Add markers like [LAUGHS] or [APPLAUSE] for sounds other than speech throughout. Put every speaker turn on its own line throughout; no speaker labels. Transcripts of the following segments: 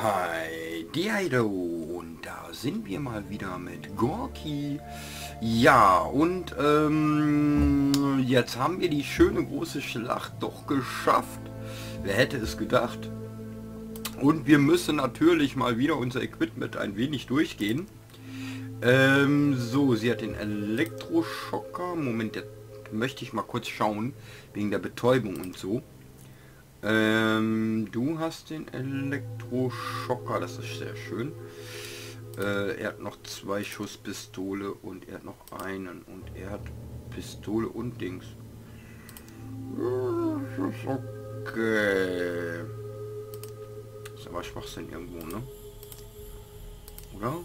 Hi, Dido und da sind wir mal wieder mit Gorki. Ja, und ähm, jetzt haben wir die schöne große Schlacht doch geschafft. Wer hätte es gedacht? Und wir müssen natürlich mal wieder unser Equipment ein wenig durchgehen. Ähm, so, sie hat den Elektroschocker. Moment, jetzt möchte ich mal kurz schauen, wegen der Betäubung und so. Ähm, du hast den Elektroschocker, das ist sehr schön. Äh, er hat noch zwei Schuss Pistole und er hat noch einen und er hat Pistole und Dings. Okay. Ist aber Schwachsinn irgendwo, ne? Oder?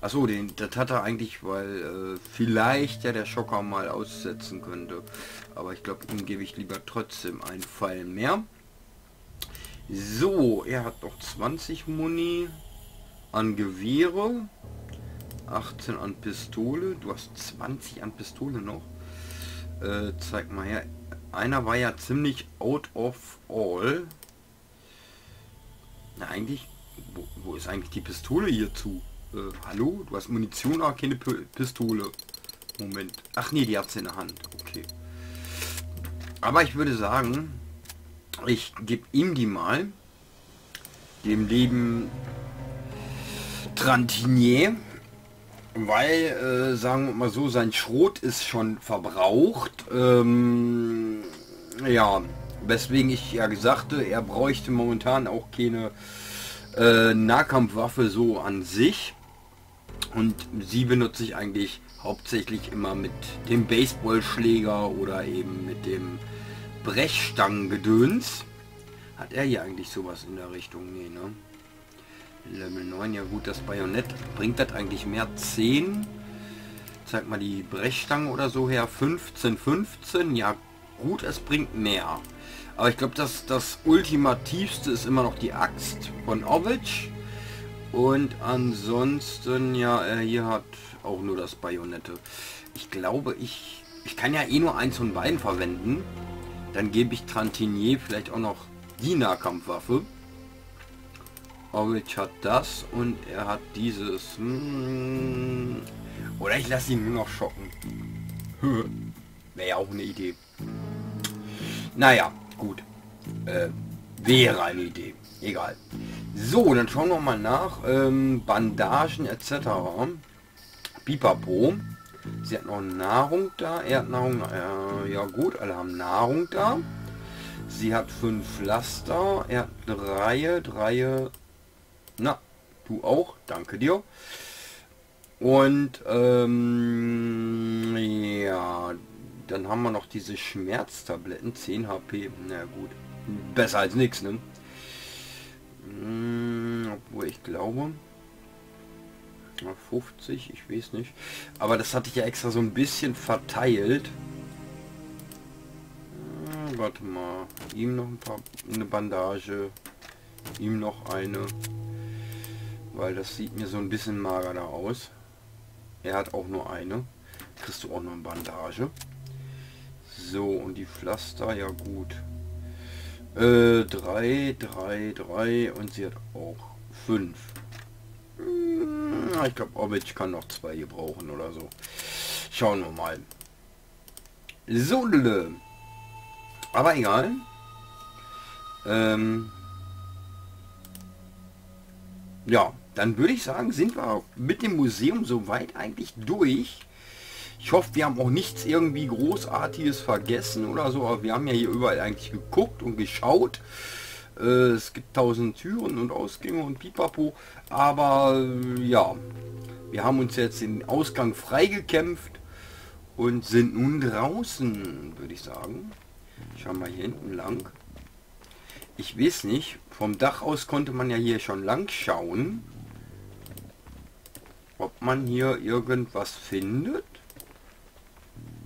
Achso, den, das hat er eigentlich, weil äh, vielleicht ja der Schocker mal aussetzen könnte. Aber ich glaube, ihm gebe ich lieber trotzdem einen Pfeil mehr. So, er hat noch 20 Muni an Gewehre. 18 an Pistole. Du hast 20 an Pistole noch. Äh, zeig mal her. Einer war ja ziemlich out of all. Na, eigentlich... Wo, wo ist eigentlich die Pistole hierzu? Äh, hallo? Du hast Munition, aber keine P Pistole. Moment. Ach nee, die hat sie in der Hand. Okay. Aber ich würde sagen, ich gebe ihm die mal. Dem lieben Trantinier. Weil, äh, sagen wir mal so, sein Schrot ist schon verbraucht. Ähm, ja, weswegen ich ja gesagt er bräuchte momentan auch keine äh, Nahkampfwaffe so an sich. Und sie benutze ich eigentlich hauptsächlich immer mit dem Baseballschläger oder eben mit dem Brechstangengedöns. Hat er hier eigentlich sowas in der Richtung? Nee, ne? Level 9, ja gut, das Bajonett bringt das eigentlich mehr 10. Zeig mal die Brechstange oder so her. 15, 15. Ja gut, es bringt mehr. Aber ich glaube, dass das ultimativste ist immer noch die Axt von Ovic. Und ansonsten, ja, er hier hat auch nur das Bajonette. Ich glaube, ich, ich kann ja eh nur eins von beiden verwenden. Dann gebe ich Trantinier vielleicht auch noch die Nahkampfwaffe. Orange hat das und er hat dieses. Hmm, oder ich lasse ihn nur noch schocken. [LAUGHS] Wäre ja auch eine Idee. Naja, gut. Äh, wäre eine Idee. Egal. So, dann schauen wir mal nach. Ähm, Bandagen etc. Pipapo. Sie hat noch Nahrung da. Er hat Nahrung. Äh, ja gut, alle haben Nahrung da. Sie hat fünf Pflaster. Er hat Reihe. Reihe. Na, du auch. Danke dir. Und ähm, ja, dann haben wir noch diese Schmerztabletten. 10 HP. Na gut. Besser als nichts, ne? Hm, obwohl ich glaube... 50, ich weiß nicht. Aber das hatte ich ja extra so ein bisschen verteilt. Hm, warte mal. Ihm noch ein paar eine Bandage. Ihm noch eine. Weil das sieht mir so ein bisschen mager aus. Er hat auch nur eine. Kriegst du auch noch eine Bandage. So, und die Pflaster, ja gut. Äh, drei, drei, drei und sie hat auch fünf. Hm, ich glaube, Orbit kann noch zwei gebrauchen oder so. Schauen wir mal. So, aber egal. Ähm, ja, dann würde ich sagen, sind wir mit dem Museum soweit eigentlich durch. Ich hoffe, wir haben auch nichts irgendwie Großartiges vergessen oder so, aber wir haben ja hier überall eigentlich geguckt und geschaut. Äh, es gibt tausend Türen und Ausgänge und Pipapo, aber äh, ja, wir haben uns jetzt den Ausgang freigekämpft und sind nun draußen, würde ich sagen. Schauen wir hier hinten lang. Ich weiß nicht, vom Dach aus konnte man ja hier schon lang schauen, ob man hier irgendwas findet.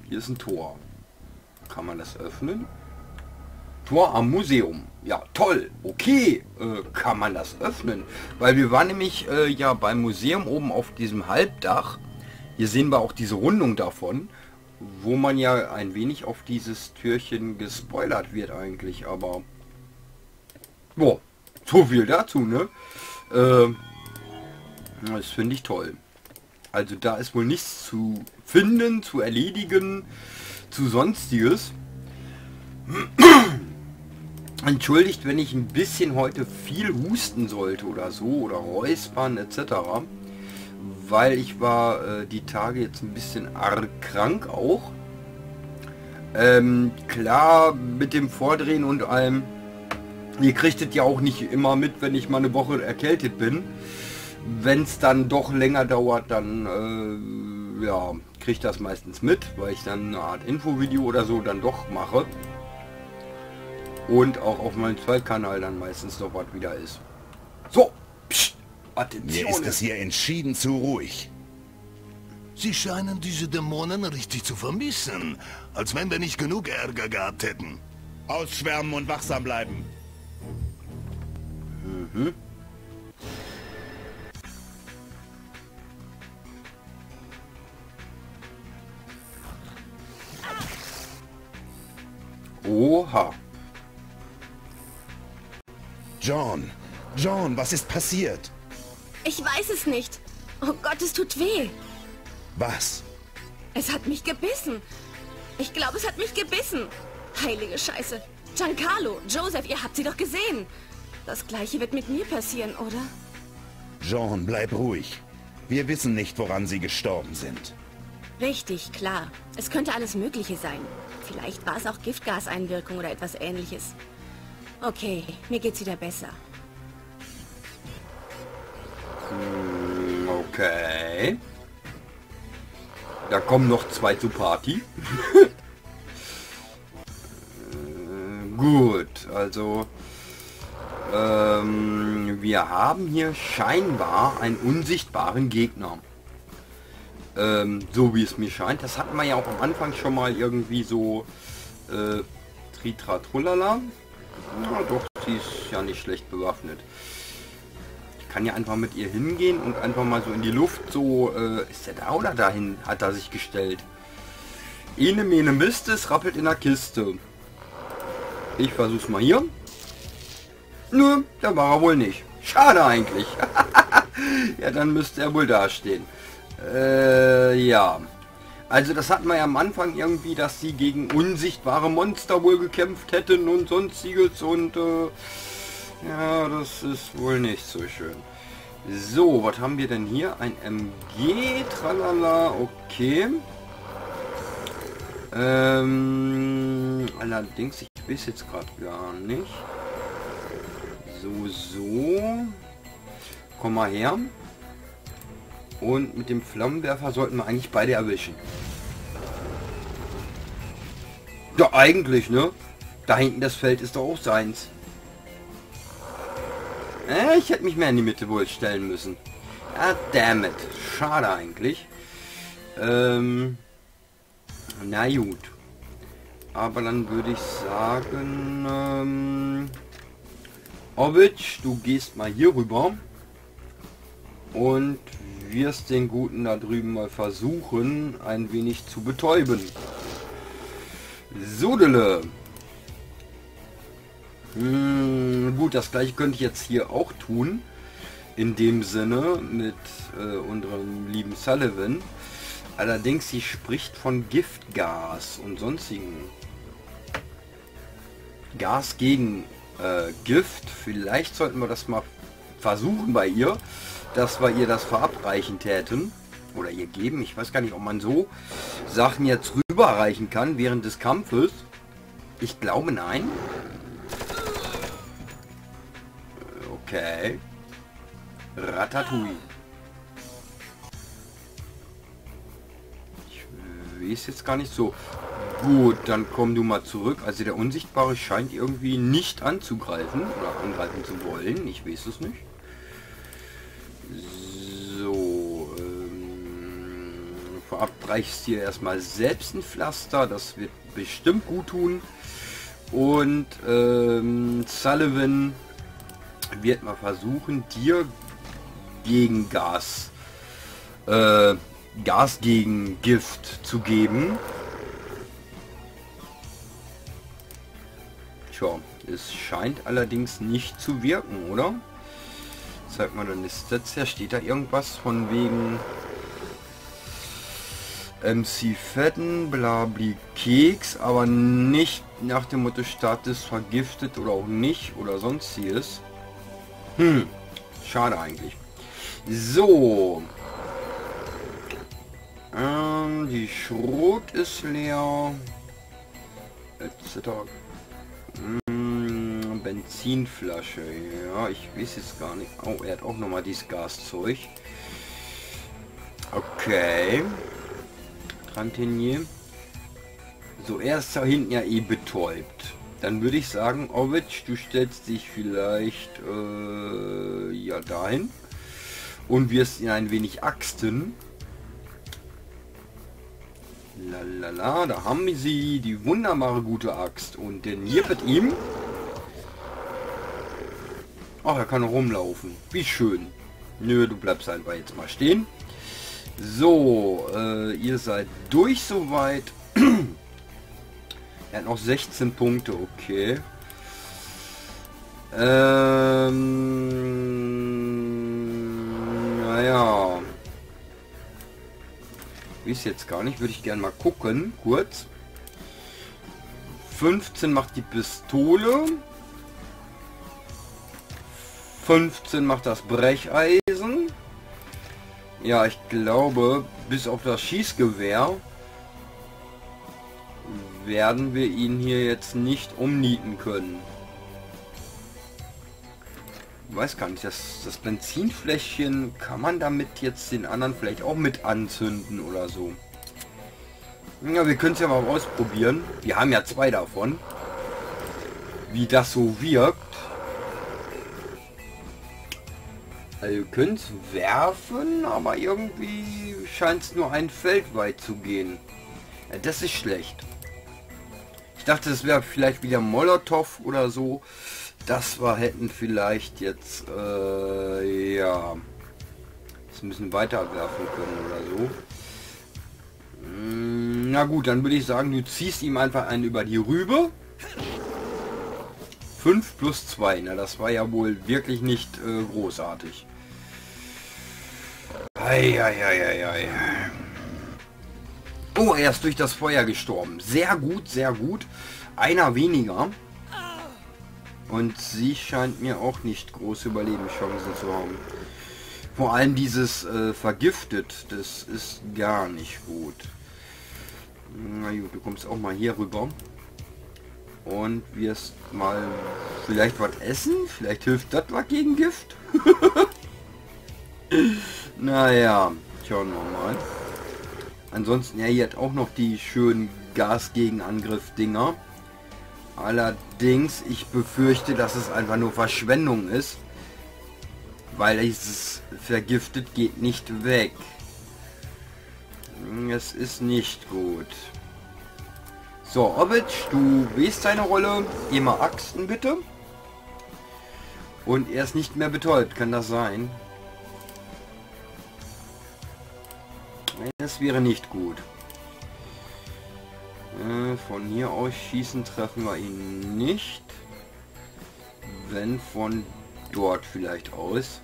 Hier ist ein Tor. Kann man das öffnen? Tor am Museum. Ja, toll. Okay, äh, kann man das öffnen? Weil wir waren nämlich äh, ja beim Museum oben auf diesem Halbdach. Hier sehen wir auch diese Rundung davon, wo man ja ein wenig auf dieses Türchen gespoilert wird eigentlich, aber... Boah, So viel dazu, ne? Äh, das finde ich toll. Also da ist wohl nichts zu finden, zu erledigen, zu sonstiges. Entschuldigt, wenn ich ein bisschen heute viel husten sollte oder so oder räuspern etc. Weil ich war äh, die Tage jetzt ein bisschen arg krank auch. Ähm, klar, mit dem Vordrehen und allem. Ihr kriegt es ja auch nicht immer mit, wenn ich mal eine Woche erkältet bin. Wenn es dann doch länger dauert, dann äh, ja, kriegt das meistens mit, weil ich dann eine Art Infovideo oder so dann doch mache. Und auch auf meinem Zweitkanal dann meistens noch was wieder ist. So,
Psst, Attention. Mir ist es hier entschieden zu ruhig.
Sie scheinen diese Dämonen richtig zu vermissen. Als wenn wir nicht genug Ärger gehabt hätten.
Ausschwärmen und wachsam bleiben. Mhm.
Oha.
John, John, was ist passiert?
Ich weiß es nicht. Oh Gott, es tut weh.
Was?
Es hat mich gebissen. Ich glaube, es hat mich gebissen. Heilige Scheiße. Giancarlo, Joseph, ihr habt sie doch gesehen. Das gleiche wird mit mir passieren, oder?
Jean, bleib ruhig. Wir wissen nicht, woran sie gestorben sind.
Richtig, klar. Es könnte alles Mögliche sein. Vielleicht war es auch Giftgaseinwirkung oder etwas ähnliches. Okay, mir geht's wieder besser.
Hm, okay. Da kommen noch zwei zu Party. [LAUGHS] Gut, also ähm, wir haben hier scheinbar einen unsichtbaren Gegner. Ähm, so wie es mir scheint. Das hatten wir ja auch am Anfang schon mal irgendwie so äh, Tritra Ja, doch, sie ist ja nicht schlecht bewaffnet. Ich kann ja einfach mit ihr hingehen und einfach mal so in die Luft so... Äh, ist der da oder dahin? Hat er sich gestellt. Ene mene Mist, es rappelt in der Kiste. Ich versuch's mal hier. Nö, da war er wohl nicht. Schade eigentlich. [LAUGHS] ja, dann müsste er wohl dastehen. Äh, ja. Also das hatten wir ja am Anfang irgendwie, dass sie gegen unsichtbare Monster wohl gekämpft hätten und sonstiges und äh, ja, das ist wohl nicht so schön. So, was haben wir denn hier? Ein MG, tralala, okay. Ähm, allerdings, ich weiß jetzt gerade gar nicht. So, so. Komm mal her. Und mit dem Flammenwerfer sollten wir eigentlich beide erwischen. Ja, eigentlich, ne? Da hinten das Feld ist doch auch seins. Äh, ich hätte mich mehr in die Mitte wohl stellen müssen. Ah, damn it. Schade eigentlich. Ähm, na gut. Aber dann würde ich sagen, ähm, Ovic, du gehst mal hier rüber und wirst den Guten da drüben mal versuchen, ein wenig zu betäuben. Sudele. Hm, gut, das gleiche könnte ich jetzt hier auch tun. In dem Sinne mit äh, unserem lieben Sullivan. Allerdings, sie spricht von Giftgas und sonstigen Gas gegen äh, Gift. Vielleicht sollten wir das mal versuchen bei ihr dass wir ihr das verabreichen täten oder ihr geben. Ich weiß gar nicht, ob man so Sachen jetzt rüberreichen kann während des Kampfes. Ich glaube nein. Okay. Ratatouille. Ich weiß jetzt gar nicht so. Gut, dann komm du mal zurück. Also der Unsichtbare scheint irgendwie nicht anzugreifen oder angreifen zu wollen. Ich weiß es nicht. Vorab dir erstmal selbst ein Pflaster, das wird bestimmt gut tun. Und ähm, Sullivan wird mal versuchen, dir gegen Gas, äh, Gas gegen Gift zu geben. Tja, Es scheint allerdings nicht zu wirken, oder? Zeig mal, ist das ja, steht da irgendwas von wegen MC Fetten, blabli Keks, aber nicht nach dem Motto Start ist vergiftet oder auch nicht oder sonstiges. Hm, schade eigentlich. So. Ähm, die Schrot ist leer. Etc. Hm, Benzinflasche, ja, ich weiß es gar nicht. Oh, er hat auch noch mal dieses Gaszeug. Okay. Trantenier. So, er ist da hinten ja eh betäubt. Dann würde ich sagen, Ovic, du stellst dich vielleicht äh, ja dahin und wirst ihn ein wenig axten. Lalala, da haben wir sie, die wunderbare gute Axt. Und hier wird ihm... Ach, er kann rumlaufen. Wie schön. Nö, du bleibst einfach jetzt mal stehen. So, äh, ihr seid durch soweit. [CLEARS THROAT] er hat noch 16 Punkte, okay. Ähm, naja. Ist jetzt gar nicht, würde ich gerne mal gucken, kurz. 15 macht die Pistole. 15 macht das Brecheisen. Ja, ich glaube, bis auf das Schießgewehr werden wir ihn hier jetzt nicht umnieten können. Ich weiß gar nicht, das, das Benzinfläschchen, kann man damit jetzt den anderen vielleicht auch mit anzünden oder so? Ja, wir können es ja mal ausprobieren. Wir haben ja zwei davon. Wie das so wirkt. Also ihr könnt werfen, aber irgendwie scheint es nur ein Feld weit zu gehen. Ja, das ist schlecht. Ich dachte, es wäre vielleicht wieder Molotow oder so. Das war hätten vielleicht jetzt äh, ja das müssen weiter werfen können oder so. Hm, na gut, dann würde ich sagen, du ziehst ihm einfach einen über die Rübe. 5 plus 2. Na, das war ja wohl wirklich nicht äh, großartig. Eieieiei. Oh, er ist durch das Feuer gestorben. Sehr gut, sehr gut. Einer weniger. Und sie scheint mir auch nicht große Überlebenschancen zu haben. Vor allem dieses äh, vergiftet, das ist gar nicht gut. Na gut, du kommst auch mal hier rüber und wirst mal vielleicht was essen. Vielleicht hilft das was gegen Gift. [LAUGHS] naja, schauen wir mal. Ansonsten, ja, hier hat auch noch die schönen Gas-Gegenangriff-Dinger. Allerdings, ich befürchte, dass es einfach nur Verschwendung ist. Weil dieses vergiftet geht nicht weg. Es ist nicht gut. So, Orbit, du weißt deine Rolle. Immer Axten bitte. Und er ist nicht mehr betäubt, kann das sein? Das wäre nicht gut. Äh, von hier aus schießen treffen wir ihn nicht. Wenn von dort vielleicht aus.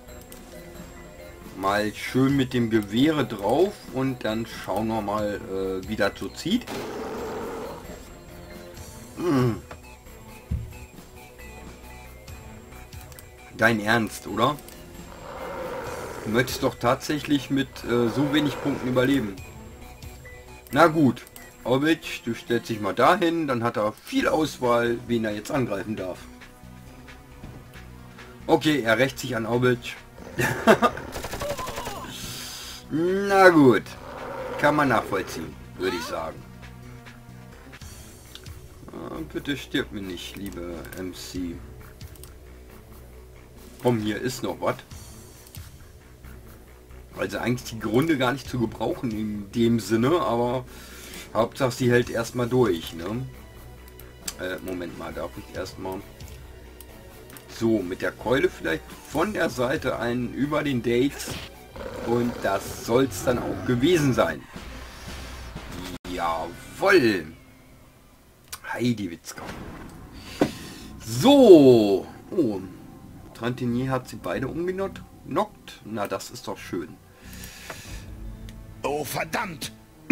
Mal schön mit dem Gewehre drauf und dann schauen wir mal, äh, wie das so zieht. Hm. Dein Ernst, oder? Du möchtest doch tatsächlich mit äh, so wenig Punkten überleben. Na gut, Orbit, du stellst dich mal dahin, dann hat er viel Auswahl, wen er jetzt angreifen darf. Okay, er rächt sich an Orbit. [LAUGHS] Na gut, kann man nachvollziehen, würde ich sagen. Bitte stirb mir nicht, liebe MC. Komm, hier ist noch was. Also eigentlich die Grunde gar nicht zu gebrauchen in dem Sinne, aber Hauptsache sie hält erstmal durch. Ne? Äh, Moment mal, darf ich erstmal so mit der Keule vielleicht von der Seite einen über den Date und das soll es dann auch gewesen sein. Jawoll. Heidi Witzka. So. Oh. Trantinier hat sie beide umgenockt. Na, das ist doch schön.
Oh, verdammt! [CLEARS THROAT]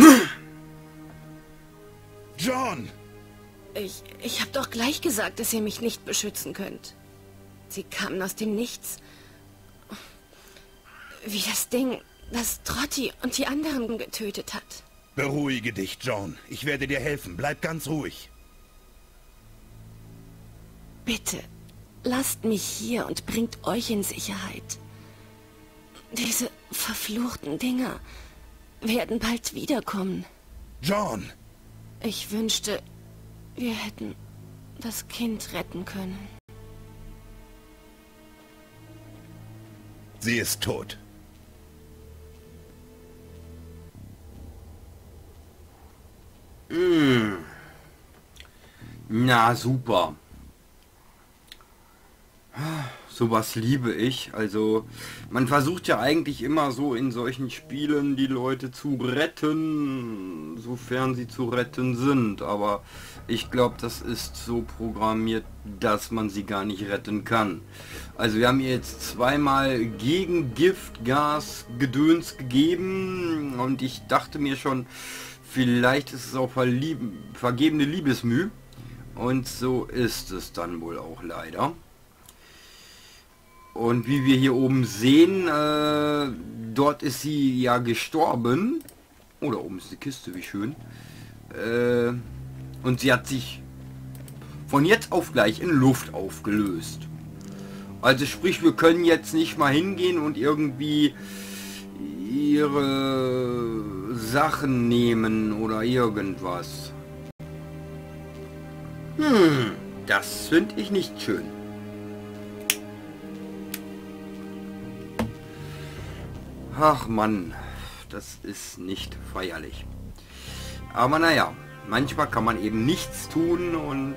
John!
Ich, ich habe doch gleich gesagt, dass ihr mich nicht beschützen könnt. Sie kamen aus dem Nichts. Wie das Ding, das Trotti und die anderen getötet hat.
Beruhige dich, John. Ich werde dir helfen. Bleib ganz ruhig.
Bitte, lasst mich hier und bringt euch in Sicherheit. Diese verfluchten Dinger werden bald wiederkommen.
John!
Ich wünschte, wir hätten das Kind retten können.
Sie ist tot.
Mmh. Na super. Sowas liebe ich. Also man versucht ja eigentlich immer so in solchen Spielen die Leute zu retten, sofern sie zu retten sind. Aber ich glaube, das ist so programmiert, dass man sie gar nicht retten kann. Also wir haben ihr jetzt zweimal gegen Giftgas Gedöns gegeben und ich dachte mir schon, vielleicht ist es auch vergebene Liebesmüh. Und so ist es dann wohl auch leider. Und wie wir hier oben sehen, äh, dort ist sie ja gestorben. Oh, da oben ist die Kiste, wie schön. Äh, und sie hat sich von jetzt auf gleich in Luft aufgelöst. Also sprich, wir können jetzt nicht mal hingehen und irgendwie ihre Sachen nehmen oder irgendwas. Hm, das finde ich nicht schön. Ach Mann, das ist nicht feierlich. Aber naja, manchmal kann man eben nichts tun und